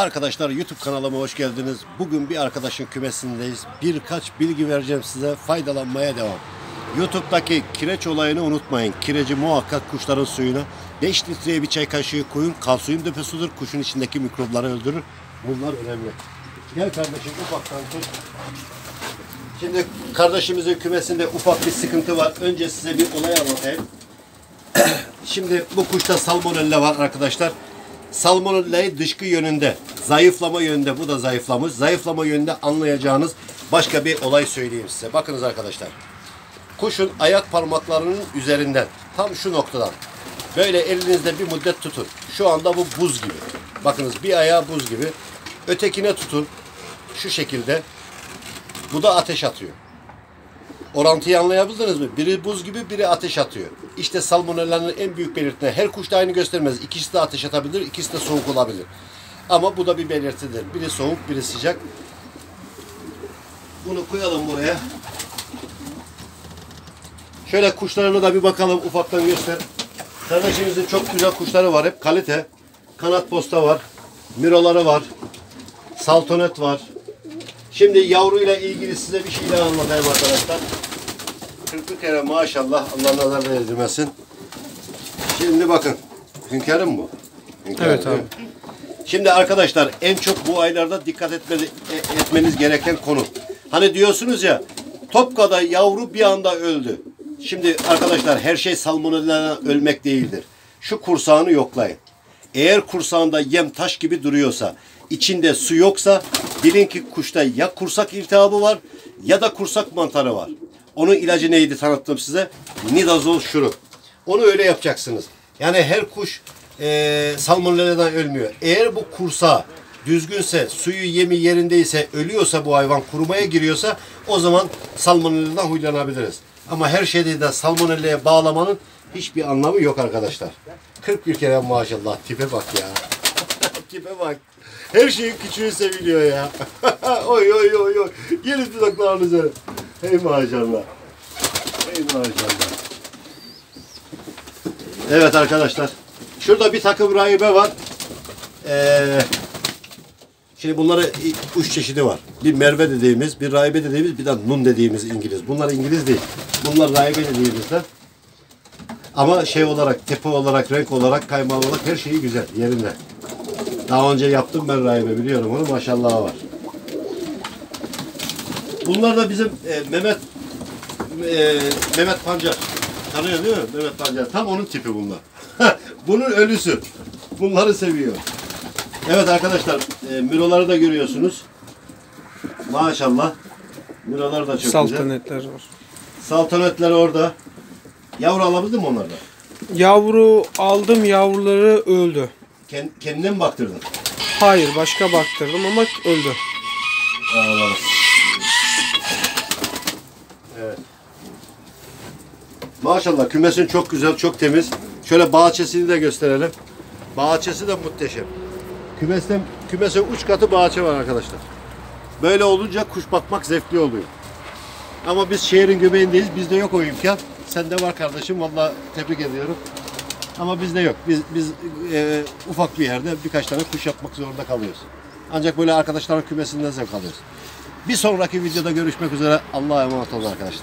Arkadaşlar YouTube kanalıma hoş geldiniz. Bugün bir arkadaşın kümesindeyiz. Birkaç bilgi vereceğim size. Faydalanmaya devam. YouTube'daki kireç olayını unutmayın. Kireci muhakkak kuşların suyuna 5 litreye bir çay kaşığı koyun. Kalsiyum deposudur. Kuşun içindeki mikropları öldürür. Bunlar önemli. Gel kardeşim ufaktan tut. Şimdi kardeşimizin kümesinde ufak bir sıkıntı var. Önce size bir olay anlatayım. Şimdi bu kuşta salmonella var arkadaşlar. Salmonella'yı dışkı yönünde, zayıflama yönünde, bu da zayıflamış. Zayıflama yönünde anlayacağınız başka bir olay söyleyeyim size. Bakınız arkadaşlar. Kuşun ayak parmaklarının üzerinden, tam şu noktadan böyle elinizde bir müddet tutun. Şu anda bu buz gibi. Bakınız bir ayağı buz gibi. Ötekine tutun. Şu şekilde. Bu da ateş atıyor. Orantıyı anlayabildiniz mi? Biri buz gibi, biri ateş atıyor. İşte salmonellanın en büyük belirtileri. Her kuş da aynı göstermez. İkisi de ateş atabilir, ikisi de soğuk olabilir. Ama bu da bir belirtidir. Biri soğuk, biri sıcak. Bunu koyalım buraya. Şöyle kuşlarına da bir bakalım, ufaktan göster. Kardeşimizin çok güzel kuşları var, hep kalite. Kanat posta var, miroları var, saltonet var, Şimdi yavruyla ilgili size bir şey daha anlatayım arkadaşlar. 40 kere maşallah Allah nazar değdirmesin. Şimdi bakın. Hünkârım bu. Hünkârım, Evet abi. Şimdi arkadaşlar en çok bu aylarda dikkat etmeli, e- etmeniz gereken konu. Hani diyorsunuz ya Topka'da yavru bir anda öldü. Şimdi arkadaşlar her şey salmonella ölmek değildir. Şu kursağını yoklayın. Eğer kursağında yem taş gibi duruyorsa, içinde su yoksa bilin ki kuşta ya kursak iltihabı var ya da kursak mantarı var. Onun ilacı neydi tanıttım size? Nidazol şurup. Onu öyle yapacaksınız. Yani her kuş eee salmonella'dan ölmüyor. Eğer bu kursağı düzgünse, suyu yemi yerindeyse, ölüyorsa bu hayvan kurumaya giriyorsa o zaman salmonella'dan huylanabiliriz. Ama her şeyde de salmonella'ya bağlamanın hiçbir anlamı yok arkadaşlar. 41 kere maşallah tipe bak ya. Tipe bak. Her şeyin küçüğü seviliyor ya. oy oy oy oy. Gelin dudaklarınıza. Hey maşallah. Hey maşallah. Evet arkadaşlar. Şurada bir takım rahibe var. Ee, şimdi bunları üç çeşidi var. Bir Merve dediğimiz, bir rahibe dediğimiz, bir de Nun dediğimiz İngiliz. Bunlar İngiliz değil. Bunlar rahibe dediğimizler. Ama şey olarak, tepe olarak, renk olarak, kaymağı olarak her şeyi güzel, yerinde. Daha önce yaptım ben rahibe biliyorum onu maşallah var. Bunlar da bizim e, Mehmet e, Mehmet Pancar. Tanıyor değil mi? Mehmet Pancar. Tam onun tipi bunlar. Bunun ölüsü. Bunları seviyor. Evet arkadaşlar, e, miroları da görüyorsunuz. Maşallah. Mirolar da çok güzel. Saltanetler var. Saltanetler orada. Yavru alabildin mi onlardan? Yavru aldım yavruları öldü. Kend, kendine mi baktırdın? Hayır başka baktırdım ama öldü. Allah. Evet. Maşallah kümesin çok güzel, çok temiz. Şöyle bahçesini de gösterelim. Bahçesi de muhteşem. Kümesten, kümesin üç katı bahçe var arkadaşlar. Böyle olunca kuş bakmak zevkli oluyor. Ama biz şehrin göbeğindeyiz. Bizde yok o imkan. Sende var kardeşim. Vallahi tebrik ediyorum. Ama bizde yok. Biz biz e, ufak bir yerde birkaç tane kuş yapmak zorunda kalıyoruz. Ancak böyle arkadaşların kümesinden zevk alıyoruz. Bir sonraki videoda görüşmek üzere. Allah'a emanet olun arkadaşlar.